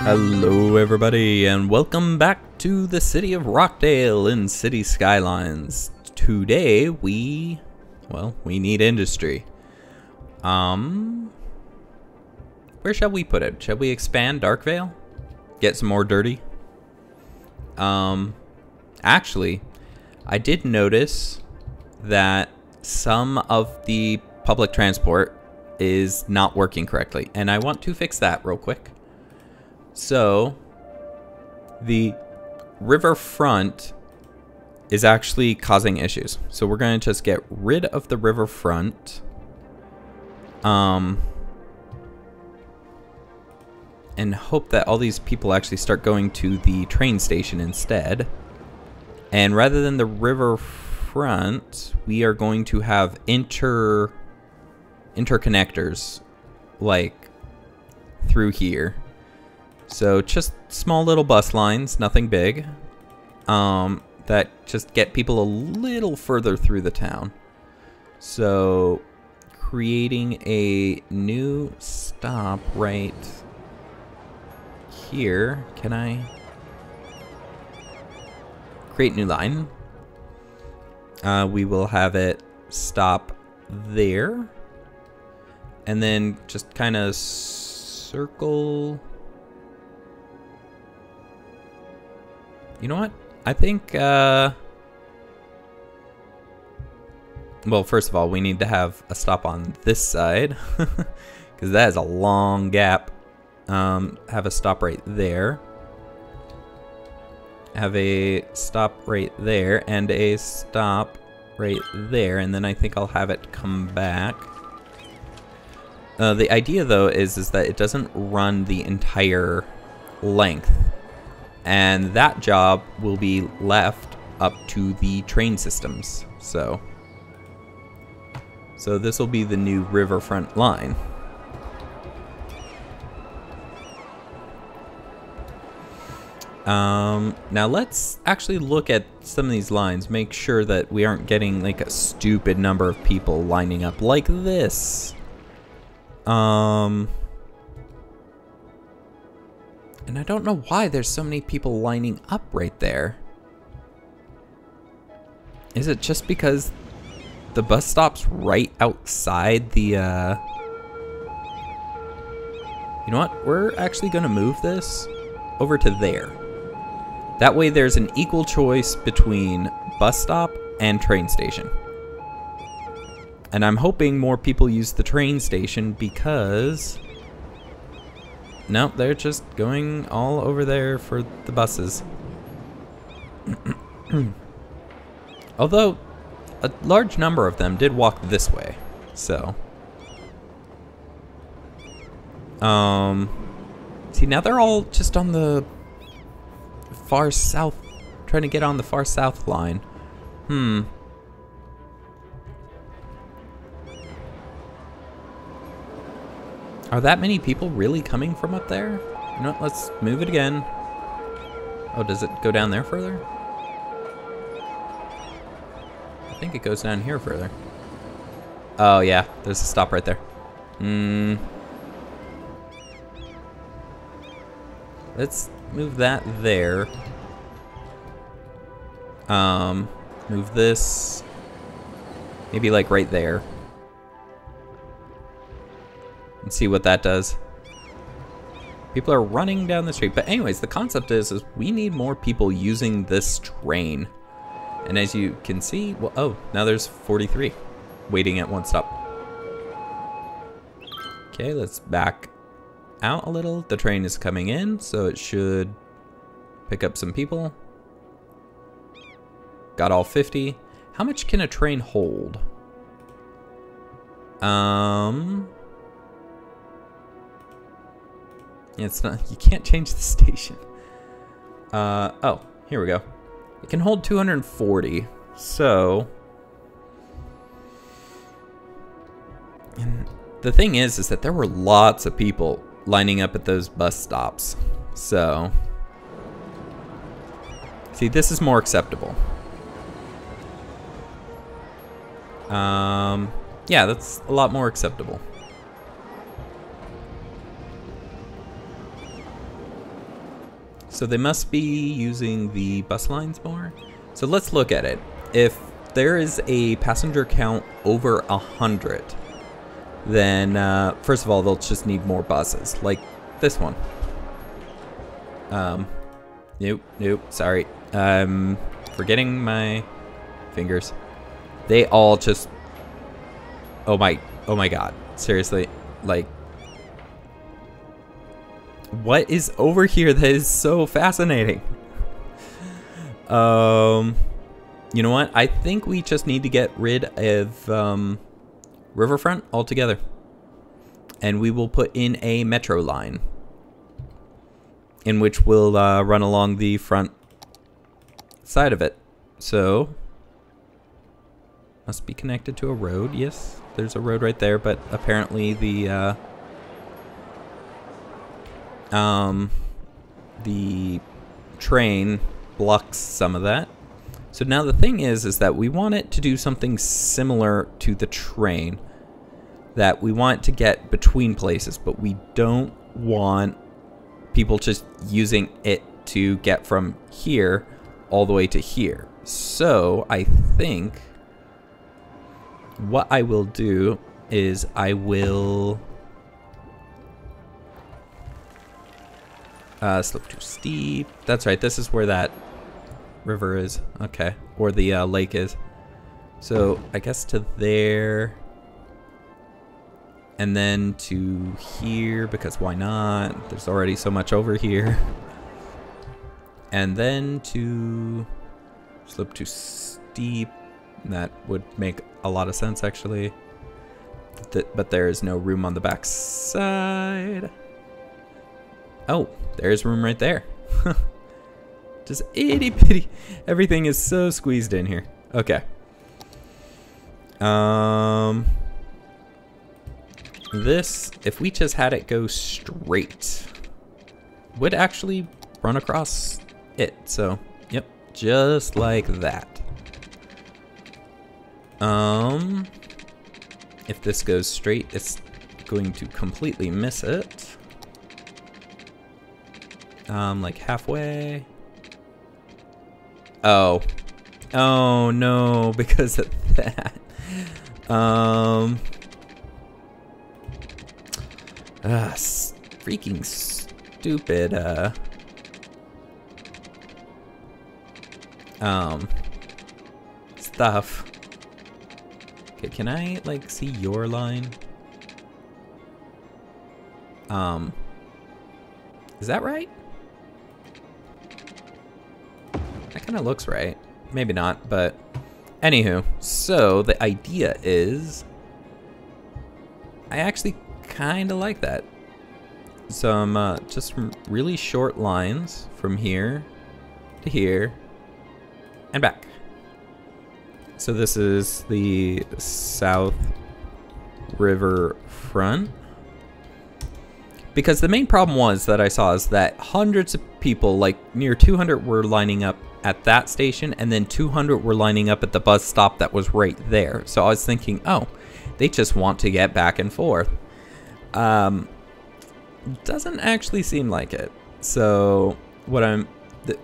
Hello everybody and welcome back to the city of Rockdale in City Skylines. Today we, well, we need industry. Um, where shall we put it? Shall we expand Darkvale? Get some more dirty? Um, actually, I did notice that some of the public transport is not working correctly and I want to fix that real quick. So, the riverfront is actually causing issues. So we're going to just get rid of the riverfront. Um, and hope that all these people actually start going to the train station instead. And rather than the riverfront, we are going to have inter interconnectors like through here. So just small little bus lines, nothing big, um, that just get people a little further through the town. So creating a new stop right here. Can I create new line? Uh, we will have it stop there. And then just kind of circle You know what? I think, uh... Well, first of all, we need to have a stop on this side. Because that is a long gap. Um, have a stop right there. Have a stop right there. And a stop right there. And then I think I'll have it come back. Uh, the idea, though, is, is that it doesn't run the entire length and that job will be left up to the train systems. So, so this will be the new riverfront line. Um, now let's actually look at some of these lines, make sure that we aren't getting like a stupid number of people lining up like this. Um, and I don't know why there's so many people lining up right there. Is it just because the bus stop's right outside the, uh... You know what? We're actually going to move this over to there. That way there's an equal choice between bus stop and train station. And I'm hoping more people use the train station because Nope, they're just going all over there for the buses. Although, a large number of them did walk this way, so. Um, see, now they're all just on the far south, trying to get on the far south line. Hmm. Are that many people really coming from up there? You know what, let's move it again. Oh, does it go down there further? I think it goes down here further. Oh yeah, there's a stop right there. Hmm. Let's move that there. Um, move this maybe like right there and see what that does. People are running down the street. But anyways, the concept is, is we need more people using this train. And as you can see, well, oh, now there's 43 waiting at one stop. Okay, let's back out a little. The train is coming in, so it should pick up some people. Got all 50. How much can a train hold? Um, It's not, you can't change the station. Uh, oh, here we go. It can hold 240, so... And the thing is, is that there were lots of people lining up at those bus stops, so... See, this is more acceptable. Um, yeah, that's a lot more acceptable. So they must be using the bus lines more. So let's look at it. If there is a passenger count over a hundred, then uh, first of all they'll just need more buses, like this one. Um, nope, nope, sorry. Um, forgetting my fingers. They all just. Oh my, oh my god, seriously, like what is over here that is so fascinating? Um, you know what? I think we just need to get rid of um, Riverfront altogether. And we will put in a metro line. In which we'll uh, run along the front side of it. So, must be connected to a road. Yes, there's a road right there, but apparently the uh, um, the train blocks some of that. So now the thing is, is that we want it to do something similar to the train. That we want to get between places, but we don't want people just using it to get from here all the way to here. So I think what I will do is I will Uh, slope too steep. That's right, this is where that river is. Okay, or the uh, lake is. So I guess to there. And then to here, because why not? There's already so much over here. And then to slope too steep. That would make a lot of sense, actually. Th but there is no room on the back side. Oh, there's room right there. Just itty bitty. Everything is so squeezed in here. Okay. Um, this, if we just had it go straight, would actually run across it. So, yep, just like that. Um, if this goes straight, it's going to completely miss it. Um, like halfway. Oh. Oh no, because of that. Um. Ah, freaking stupid, uh. Um. Stuff. Okay, can I, like, see your line? Um. Is that right? Kind of looks right. Maybe not, but anywho. So the idea is, I actually kind of like that. Some uh, just really short lines from here to here and back. So this is the South River front. Because the main problem was that I saw is that hundreds of people, like near 200 were lining up at that station, and then 200 were lining up at the bus stop that was right there. So I was thinking, oh, they just want to get back and forth. Um, doesn't actually seem like it. So what I'm,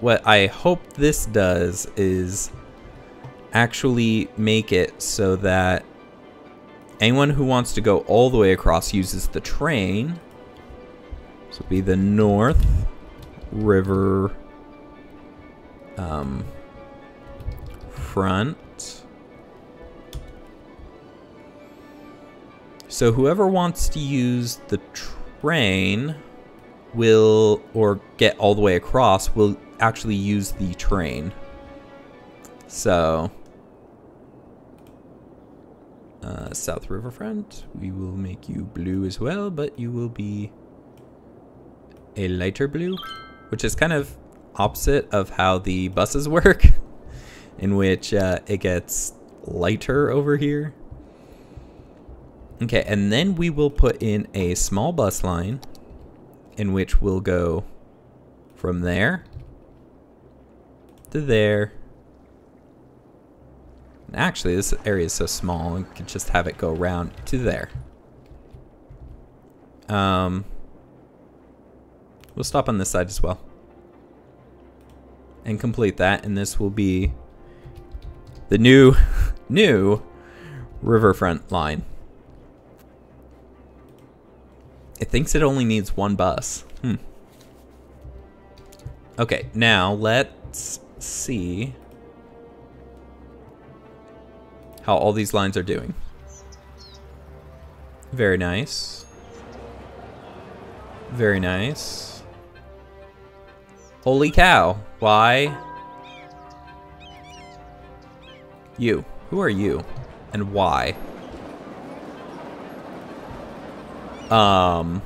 what I hope this does is actually make it so that anyone who wants to go all the way across uses the train. So be the North River um, front. So whoever wants to use the train will, or get all the way across, will actually use the train. So, uh, South Riverfront, we will make you blue as well, but you will be a lighter blue, which is kind of opposite of how the buses work, in which uh, it gets lighter over here. Okay, and then we will put in a small bus line, in which we'll go from there to there. Actually, this area is so small, we could just have it go around to there. Um, we'll stop on this side as well. And complete that, and this will be the new, new riverfront line. It thinks it only needs one bus. Hmm. Okay, now let's see how all these lines are doing. Very nice. Very nice. Holy cow. Why? You. Who are you? And why? Um...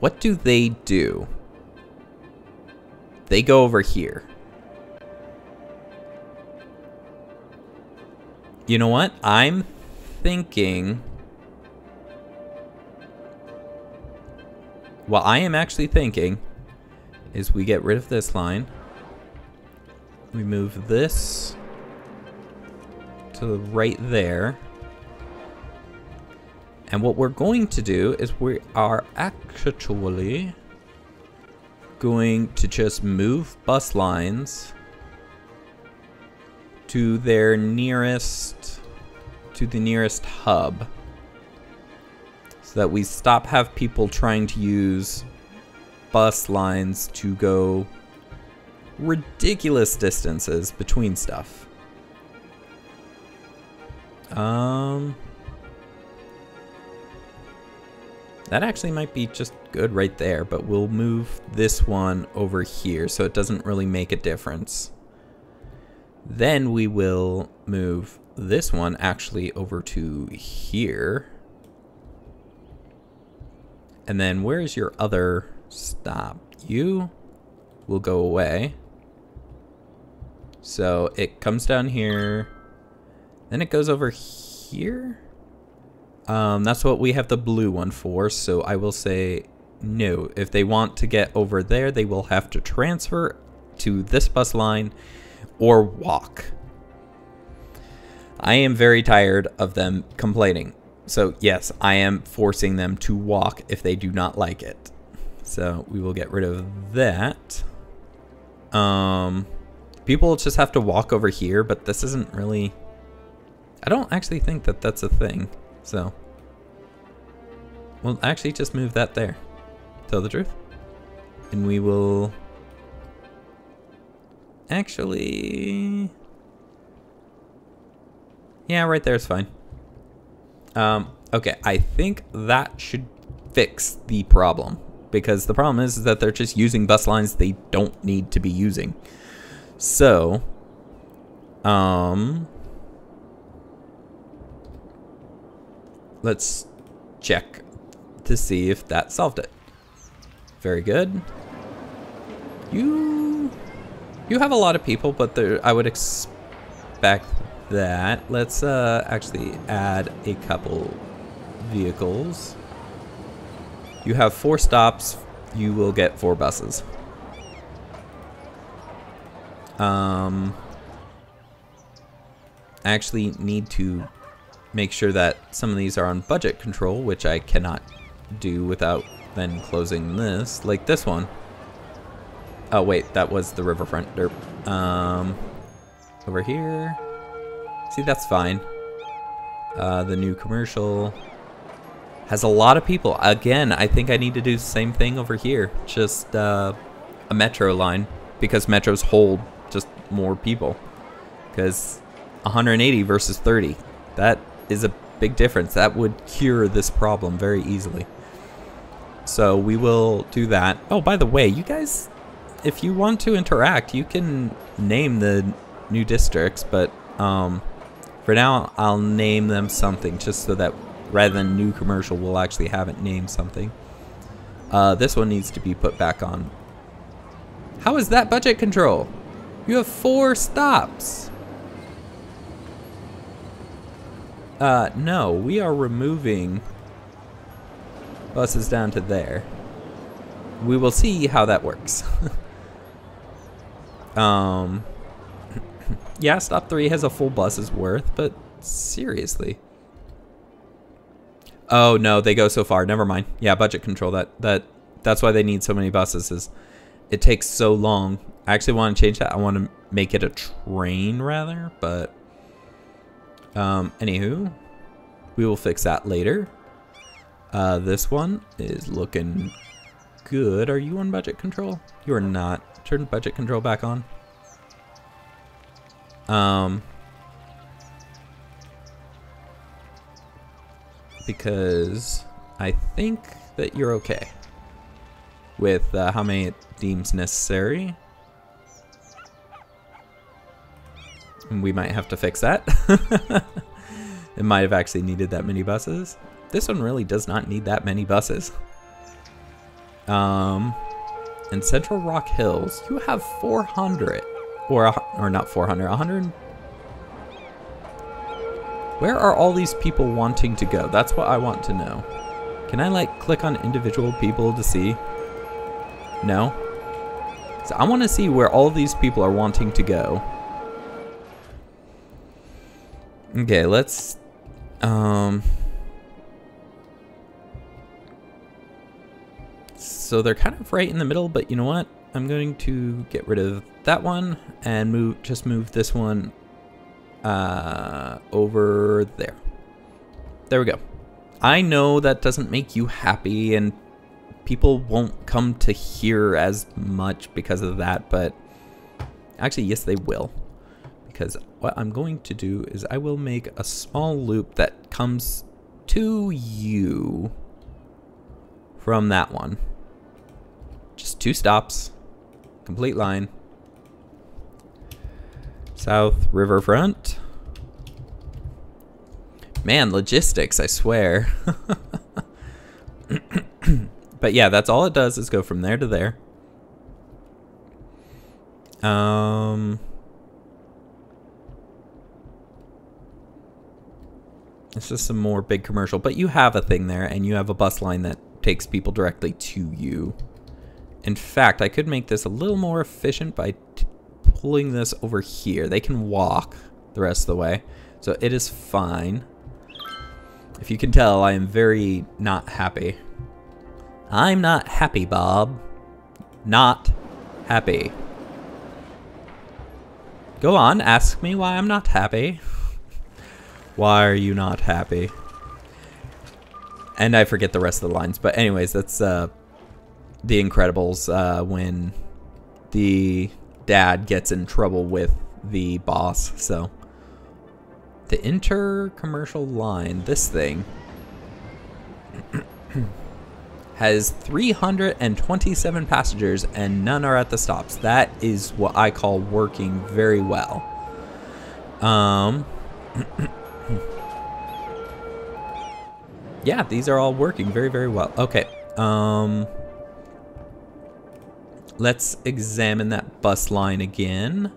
What do they do? They go over here. You know what? I'm thinking... What I am actually thinking is we get rid of this line. We move this to right there. And what we're going to do is we are actually going to just move bus lines to their nearest, to the nearest hub. So that we stop have people trying to use bus lines to go ridiculous distances between stuff. Um, that actually might be just good right there, but we'll move this one over here so it doesn't really make a difference. Then we will move this one actually over to here. And then where's your other stop? You will go away. So it comes down here. Then it goes over here. Um, that's what we have the blue one for. So I will say no. If they want to get over there, they will have to transfer to this bus line or walk. I am very tired of them complaining. So yes, I am forcing them to walk if they do not like it. So we will get rid of that. Um, people just have to walk over here, but this isn't really... I don't actually think that that's a thing. So we'll actually just move that there. Tell the truth. And we will Actually... Yeah, right there is fine. Um, okay, I think that should fix the problem. Because the problem is, is that they're just using bus lines they don't need to be using. So, um, let's check to see if that solved it. Very good. You you have a lot of people, but I would expect that. Let's uh, actually add a couple vehicles. You have four stops. You will get four buses. Um, I actually need to make sure that some of these are on budget control, which I cannot do without then closing this, like this one. Oh, wait, that was the riverfront derp. Um, over here. See, that's fine. Uh, the new commercial has a lot of people. Again, I think I need to do the same thing over here. Just uh, a metro line because metros hold just more people. Because 180 versus 30, that is a big difference. That would cure this problem very easily. So we will do that. Oh, by the way, you guys if you want to interact, you can name the new districts, but um, for now, I'll name them something just so that rather than new commercial, we'll actually have it named something. Uh, this one needs to be put back on. How is that budget control? You have four stops. Uh, no, we are removing buses down to there. We will see how that works. Um, yeah, stop three has a full bus's worth, but seriously. Oh no, they go so far. Never mind. Yeah, budget control. That that that's why they need so many buses. Is it takes so long. I actually want to change that. I want to make it a train rather, but um, anywho, we will fix that later. Uh, this one is looking good. Are you on budget control? You are not. Turn budget control back on. Um, because I think that you're okay with uh, how many it deems necessary. We might have to fix that. it might have actually needed that many buses. This one really does not need that many buses. Um, in Central Rock Hills, you have 400. Or, or not 400, 100. Where are all these people wanting to go? That's what I want to know. Can I like click on individual people to see? No? So I want to see where all these people are wanting to go. Okay, let's um So they're kind of right in the middle, but you know what? I'm going to get rid of that one and move just move this one uh, over there. There we go. I know that doesn't make you happy and people won't come to here as much because of that, but actually, yes, they will. Because what I'm going to do is I will make a small loop that comes to you from that one. Just two stops. Complete line. South Riverfront. Man, logistics, I swear. but yeah, that's all it does is go from there to there. Um... It's just some more big commercial, but you have a thing there, and you have a bus line that takes people directly to you. In fact, I could make this a little more efficient by pulling this over here. They can walk the rest of the way, so it is fine. If you can tell, I am very not happy. I'm not happy, Bob. Not happy. Go on, ask me why I'm not happy. why are you not happy? And I forget the rest of the lines, but anyways, that's uh, the Incredibles uh, when the dad gets in trouble with the boss. So the inter-commercial line, this thing, has 327 passengers and none are at the stops. That is what I call working very well. Um, yeah, these are all working very, very well. Okay. Um, Let's examine that bus line again.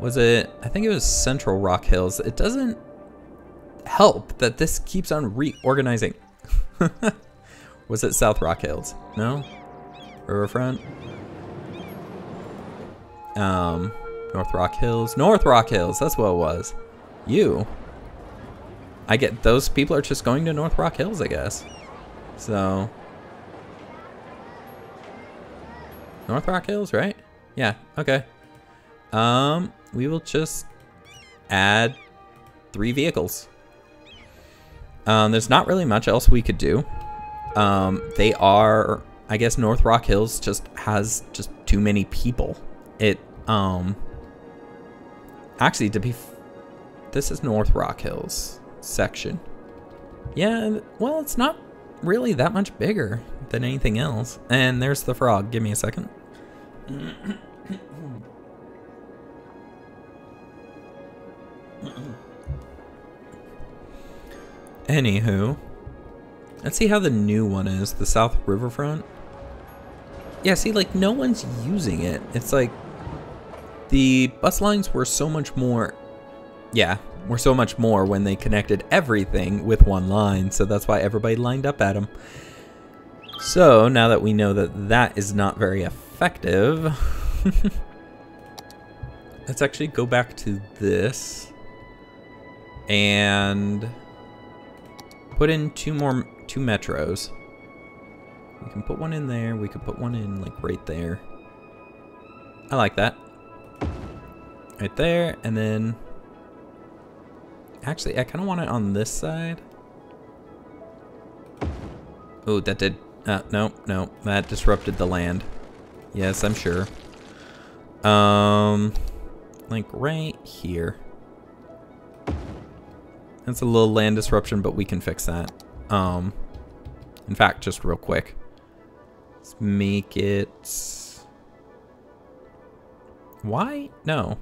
Was it, I think it was Central Rock Hills. It doesn't help that this keeps on reorganizing. was it South Rock Hills? No? Riverfront? Um, North Rock Hills? North Rock Hills, that's what it was. You. I get, those people are just going to North Rock Hills, I guess. So, North Rock Hills, right? Yeah, okay. Um, we will just add three vehicles. Um, there's not really much else we could do. Um, they are, I guess North Rock Hills just has just too many people. It, um, actually to be, this is North Rock Hills section. Yeah, well, it's not really that much bigger than anything else. And there's the frog. Give me a second. Anywho, let's see how the new one is, the South Riverfront. Yeah, see, like, no one's using it. It's like, the bus lines were so much more, yeah, were so much more when they connected everything with one line, so that's why everybody lined up at them. So, now that we know that that is not very effective, effective. Let's actually go back to this and put in two more, two metros. We can put one in there. We could put one in like right there. I like that. Right there, and then... Actually, I kind of want it on this side. Oh, that did... Uh, no, no. That disrupted the land. Yes, I'm sure. Um, like right here. That's a little land disruption, but we can fix that. Um, in fact, just real quick. Let's make it... Why? No.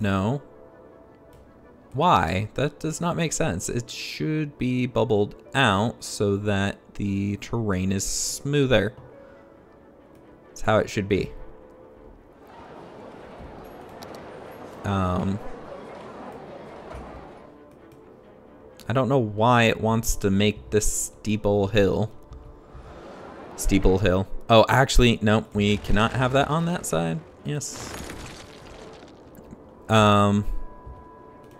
No. Why? That does not make sense. It should be bubbled out so that the terrain is smoother. How it should be. Um, I don't know why it wants to make this steeple hill. Steeple hill. Oh, actually, no, we cannot have that on that side. Yes. Um,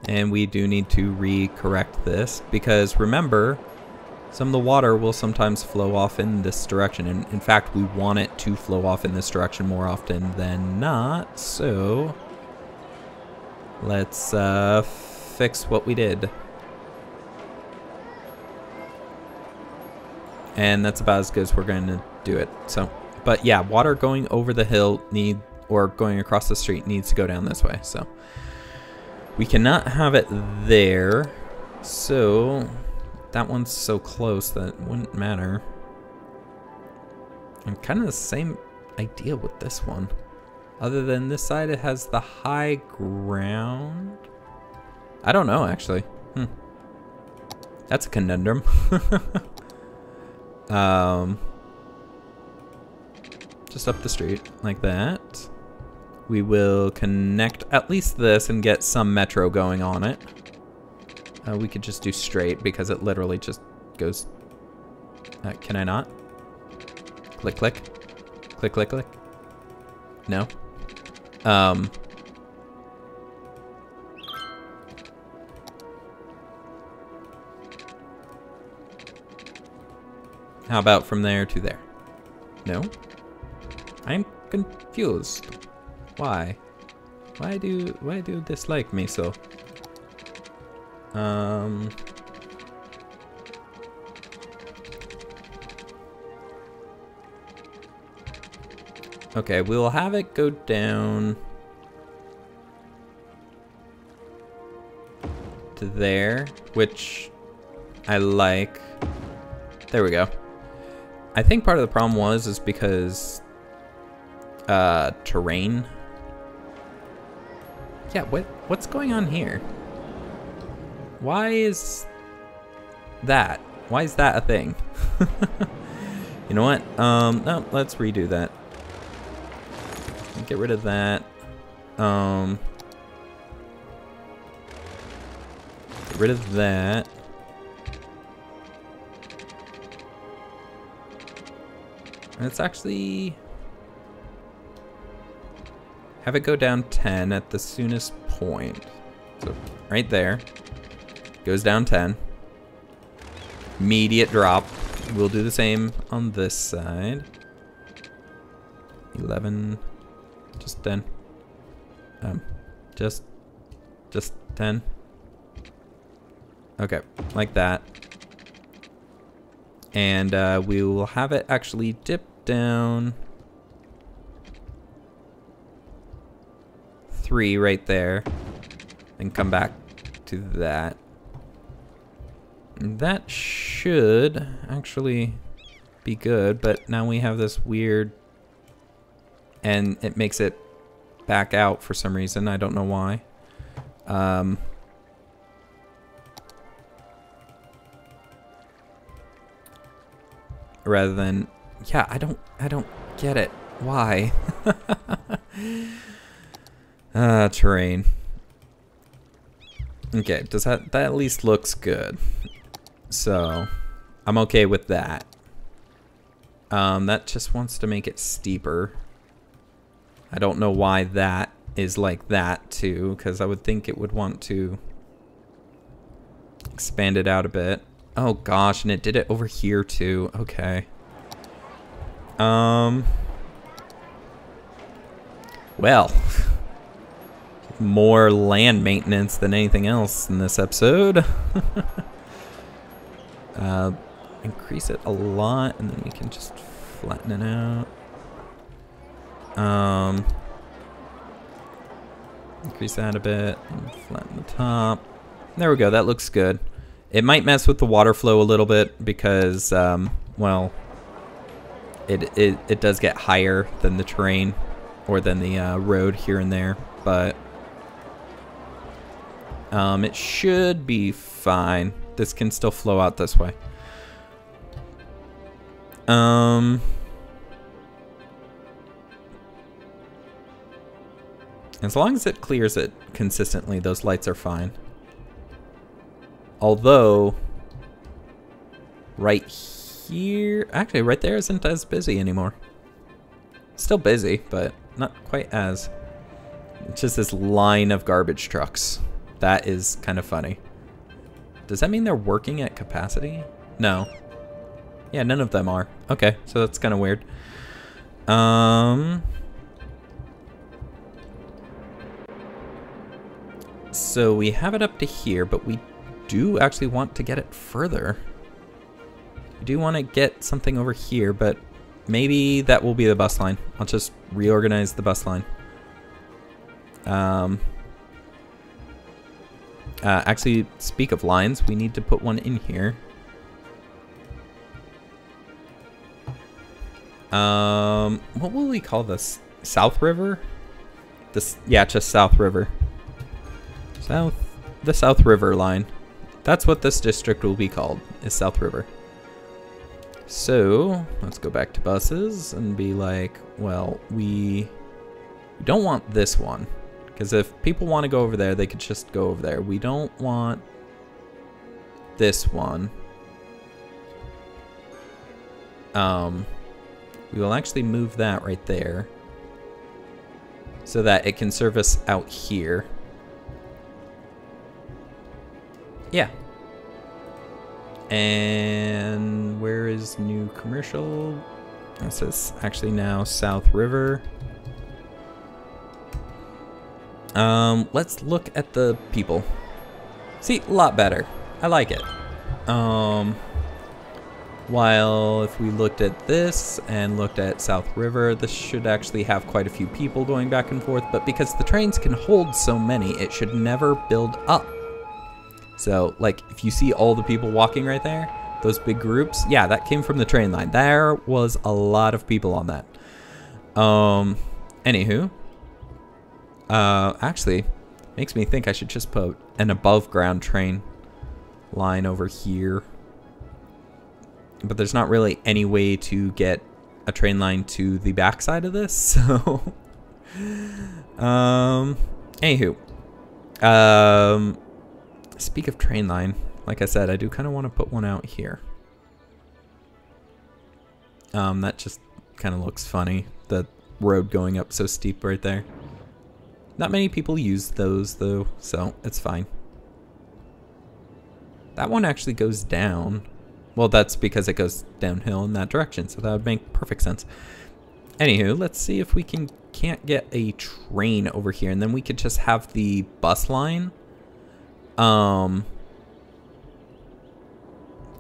and we do need to re-correct this because remember, some of the water will sometimes flow off in this direction. And in fact, we want it to flow off in this direction more often than not. So let's uh, fix what we did. And that's about as good as we're going to do it. So, but yeah, water going over the hill need or going across the street needs to go down this way. So we cannot have it there. So that one's so close that it wouldn't matter. And kind of the same idea with this one. Other than this side, it has the high ground. I don't know, actually. Hmm. That's a conundrum. um, just up the street, like that. We will connect at least this and get some metro going on it. Uh, we could just do straight because it literally just goes... Uh, can I not? Click, click. Click, click, click. No? Um... How about from there to there? No? I'm confused. Why? Why do why do you dislike me so? Um Okay, we'll have it go down to there, which I like. There we go. I think part of the problem was is because uh, terrain. Yeah, what what's going on here? Why is that? Why is that a thing? you know what? Um, no, let's redo that. Get rid of that. Um, get rid of that. And it's actually... Have it go down 10 at the soonest point. So, right there. Goes down 10. Immediate drop. We'll do the same on this side. 11. Just 10. Um, just, just 10. Okay, like that. And uh, we will have it actually dip down three right there. And come back to that. That should actually be good, but now we have this weird... And it makes it back out for some reason. I don't know why. Um, rather than... Yeah, I don't... I don't get it. Why? Ah, terrain. Okay, does that that at least looks good. So, I'm okay with that. Um, that just wants to make it steeper. I don't know why that is like that too, because I would think it would want to expand it out a bit. Oh gosh, and it did it over here too. Okay. Um, Well, more land maintenance than anything else in this episode. uh, increase it a lot, and then we can just flatten it out. Um, increase that a bit, and flatten the top. There we go, that looks good. It might mess with the water flow a little bit because, um, well, it, it, it does get higher than the terrain or than the uh, road here and there, but um, it should be fine. This can still flow out this way. Um, as long as it clears it consistently, those lights are fine. Although, right here, actually right there isn't as busy anymore. Still busy, but not quite as. It's just this line of garbage trucks. That is kind of funny. Does that mean they're working at capacity? No. Yeah, none of them are. Okay, so that's kind of weird. Um... So we have it up to here, but we do actually want to get it further. We do want to get something over here, but maybe that will be the bus line. I'll just reorganize the bus line. Um, uh, actually, speak of lines, we need to put one in here. Um, what will we call this? South River? This, yeah, just South River. South, the South River line. That's what this district will be called, is South River. So, let's go back to buses and be like, well, we don't want this one. Because if people want to go over there, they could just go over there. We don't want this one. Um, we will actually move that right there. So that it can service out here. Yeah. And where is new commercial? This is actually now South River. Um, let's look at the people. See, a lot better. I like it. Um, while if we looked at this and looked at South River, this should actually have quite a few people going back and forth, but because the trains can hold so many, it should never build up. So, like, if you see all the people walking right there, those big groups, yeah, that came from the train line. There was a lot of people on that. Um, anywho, uh, actually, makes me think I should just put an above ground train line over here. But there's not really any way to get a train line to the backside of this, so... um, anywho. Um, speak of train line, like I said, I do kind of want to put one out here. Um, that just kind of looks funny, the road going up so steep right there. Not many people use those though, so it's fine. That one actually goes down. Well, that's because it goes downhill in that direction, so that would make perfect sense. Anywho, let's see if we can can't get a train over here, and then we could just have the bus line. Um,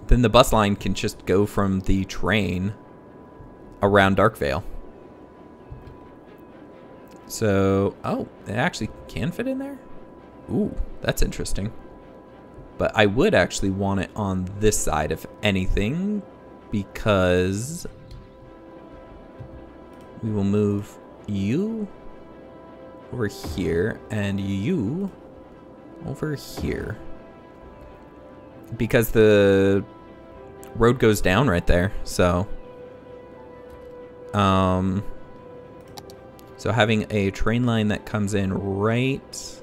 then the bus line can just go from the train around Darkvale. So, oh, it actually can fit in there? Ooh, that's interesting. But I would actually want it on this side, if anything, because we will move you over here and you over here. Because the road goes down right there, so... Um... So having a train line that comes in right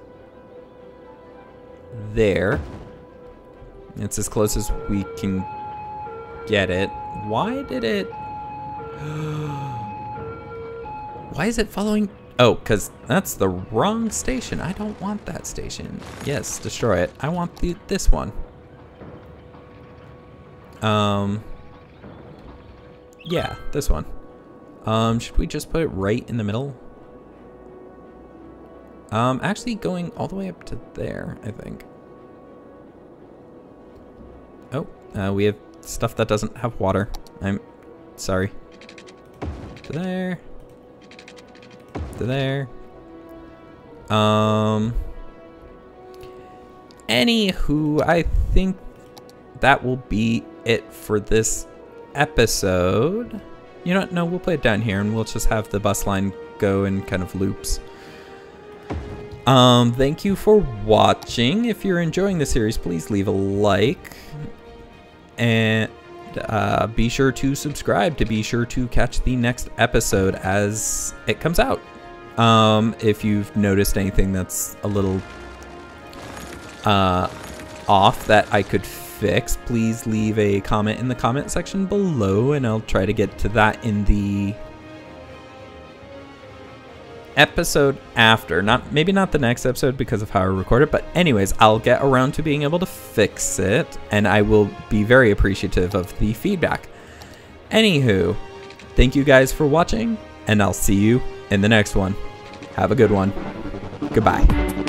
there. It's as close as we can get it. Why did it... Why is it following... Oh, because that's the wrong station. I don't want that station. Yes, destroy it. I want the this one. Um... Yeah, this one. Um, should we just put it right in the middle? Um, actually going all the way up to there, I think. Oh, uh, we have stuff that doesn't have water. I'm sorry. To there. To there. Um. Anywho, I think that will be it for this episode. You know what? No, we'll play it down here and we'll just have the bus line go in kind of loops. Um, thank you for watching. If you're enjoying the series, please leave a like. And uh, be sure to subscribe to be sure to catch the next episode as it comes out. Um, if you've noticed anything that's a little uh, off that I could fix, please leave a comment in the comment section below and I'll try to get to that in the episode after. Not maybe not the next episode because of how I record it, but anyways, I'll get around to being able to fix it and I will be very appreciative of the feedback. Anywho, thank you guys for watching and I'll see you in the next one. Have a good one. Goodbye.